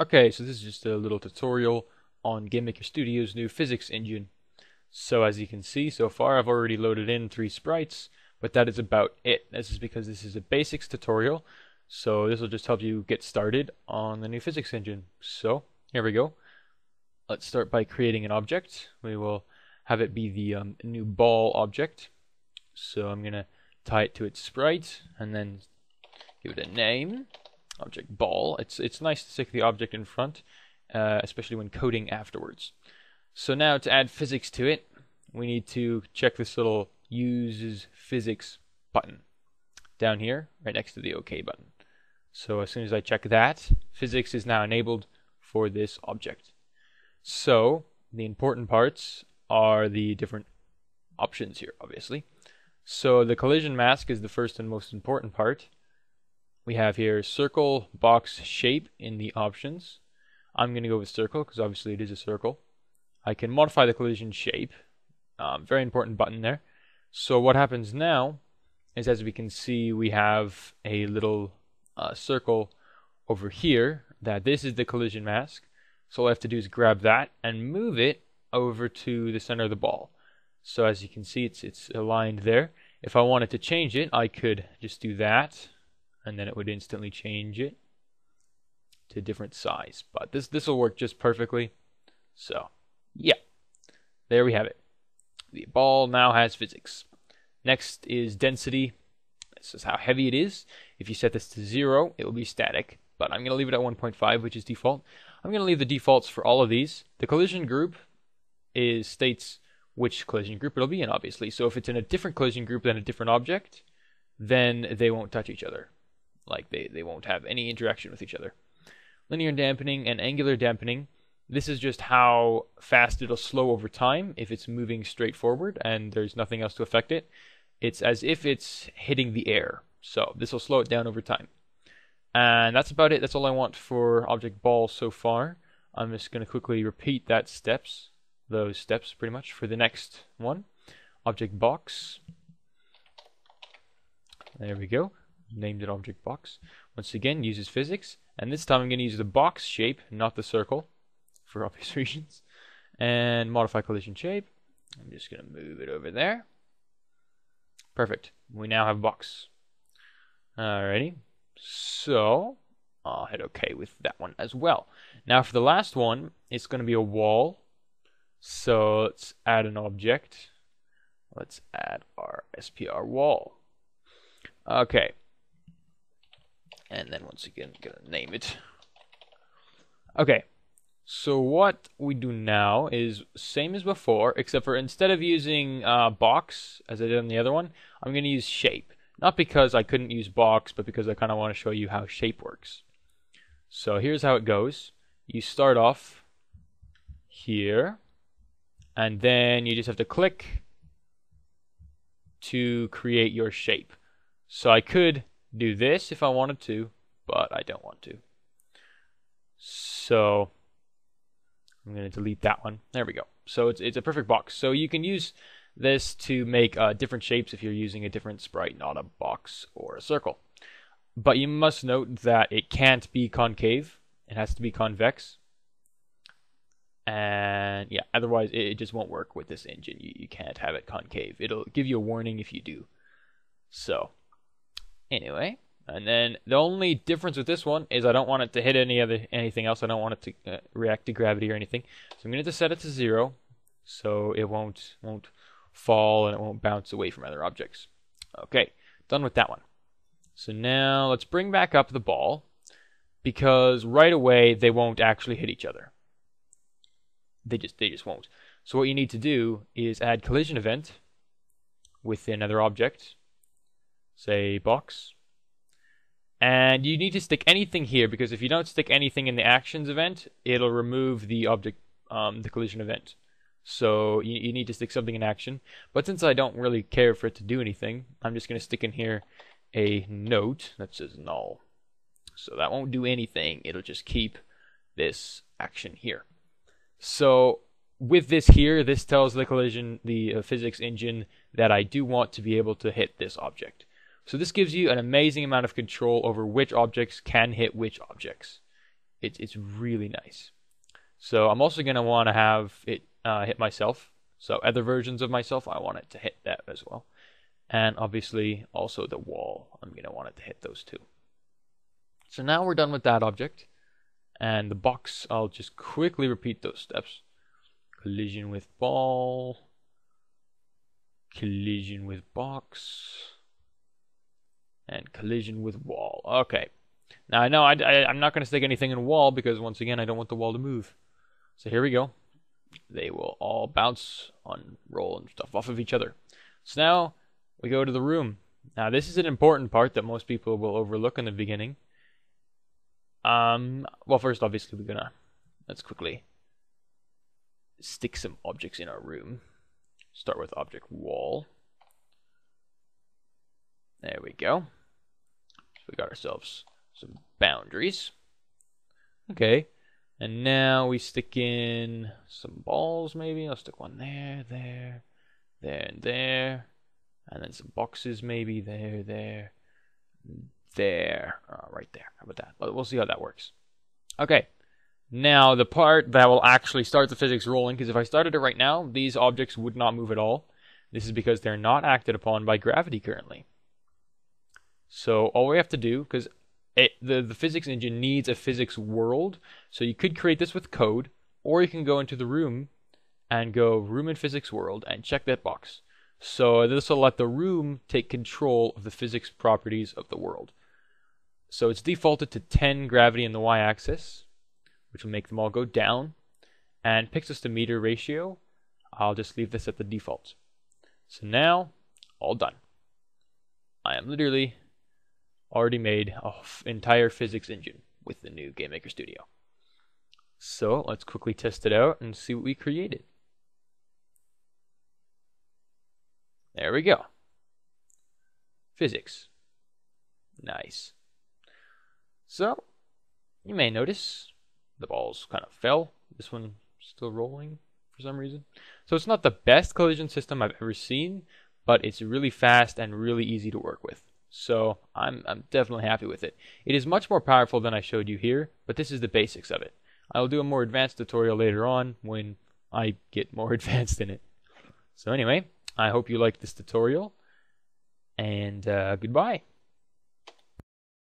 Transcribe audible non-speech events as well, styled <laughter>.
Okay, so this is just a little tutorial on GameMaker Studio's new physics engine. So as you can see so far I've already loaded in three sprites, but that is about it. This is because this is a basics tutorial, so this will just help you get started on the new physics engine. So here we go. Let's start by creating an object. We will have it be the um, new ball object. So I'm going to tie it to its sprite and then give it a name object ball. It's it's nice to stick the object in front, uh, especially when coding afterwards. So now to add physics to it, we need to check this little uses physics button down here, right next to the OK button. So as soon as I check that, physics is now enabled for this object. So the important parts are the different options here, obviously. So the collision mask is the first and most important part we have here circle, box, shape in the options. I'm going to go with circle because obviously it is a circle. I can modify the collision shape. Um, very important button there. So what happens now is as we can see we have a little uh, circle over here that this is the collision mask. So all I have to do is grab that and move it over to the center of the ball. So as you can see it's it's aligned there. If I wanted to change it I could just do that and then it would instantly change it to different size. But this this will work just perfectly. So, yeah. There we have it. The ball now has physics. Next is density. This is how heavy it is. If you set this to 0, it will be static. But I'm going to leave it at 1.5, which is default. I'm going to leave the defaults for all of these. The collision group is states which collision group it'll be in, obviously. So if it's in a different collision group than a different object, then they won't touch each other. Like they, they won't have any interaction with each other. Linear dampening and angular dampening. This is just how fast it'll slow over time if it's moving straight forward and there's nothing else to affect it. It's as if it's hitting the air. So this will slow it down over time. And that's about it. That's all I want for object ball so far. I'm just going to quickly repeat that steps, those steps pretty much for the next one. Object box. There we go named it object box. Once again, uses physics, and this time I'm going to use the box shape, not the circle, for <laughs> obvious reasons. And modify collision shape. I'm just going to move it over there. Perfect. We now have box. Alrighty. So, I'll hit OK with that one as well. Now for the last one, it's going to be a wall. So let's add an object. Let's add our SPR wall. Okay, and then once again gonna name it. Okay. So what we do now is same as before except for instead of using uh, box as I did on the other one I'm gonna use shape. Not because I couldn't use box but because I kinda want to show you how shape works. So here's how it goes. You start off here and then you just have to click to create your shape. So I could do this if I wanted to, but I don't want to. So I'm going to delete that one. There we go. So it's, it's a perfect box. So you can use this to make uh, different shapes if you're using a different sprite, not a box or a circle. But you must note that it can't be concave. It has to be convex. And yeah, otherwise it, it just won't work with this engine. You, you can't have it concave. It'll give you a warning if you do. So Anyway, and then the only difference with this one is I don't want it to hit any other anything else. I don't want it to uh, react to gravity or anything. So I'm going to set it to zero, so it won't won't fall and it won't bounce away from other objects. Okay, done with that one. So now let's bring back up the ball because right away they won't actually hit each other. They just they just won't. So what you need to do is add collision event with another object say box. And you need to stick anything here because if you don't stick anything in the actions event, it'll remove the object, um, the collision event. So you, you need to stick something in action. But since I don't really care for it to do anything, I'm just going to stick in here a note that says null. So that won't do anything. It'll just keep this action here. So with this here, this tells the collision, the uh, physics engine that I do want to be able to hit this object. So this gives you an amazing amount of control over which objects can hit which objects. It's it's really nice. So I'm also going to want to have it uh, hit myself. So other versions of myself, I want it to hit that as well. And obviously also the wall, I'm going to want it to hit those two. So now we're done with that object. And the box, I'll just quickly repeat those steps. Collision with ball. Collision with box. And collision with wall. Okay. Now I know I, I, I'm not going to stick anything in wall because once again I don't want the wall to move. So here we go. They will all bounce on roll and stuff off of each other. So now we go to the room. Now this is an important part that most people will overlook in the beginning. Um, well, first, obviously, we're gonna let's quickly stick some objects in our room. Start with object wall. There we go. We got ourselves some boundaries. Okay, and now we stick in some balls, maybe. I'll stick one there, there, there, and there. And then some boxes, maybe there, there, there, uh, right there. How about that? We'll see how that works. Okay. Now, the part that will actually start the physics rolling, because if I started it right now, these objects would not move at all. This is because they're not acted upon by gravity currently. So all we have to do, because the, the physics engine needs a physics world, so you could create this with code, or you can go into the room and go room in physics world and check that box. So this will let the room take control of the physics properties of the world. So it's defaulted to 10 gravity in the y-axis, which will make them all go down. And pixels to meter ratio, I'll just leave this at the default. So now, all done. I am literally already made an entire physics engine with the new GameMaker Studio. So let's quickly test it out and see what we created. There we go. Physics. Nice. So, you may notice the balls kind of fell. This one still rolling for some reason. So it's not the best collision system I've ever seen, but it's really fast and really easy to work with. So I'm, I'm definitely happy with it. It is much more powerful than I showed you here, but this is the basics of it. I'll do a more advanced tutorial later on when I get <laughs> more advanced in it. So anyway, I hope you liked this tutorial, and uh, goodbye.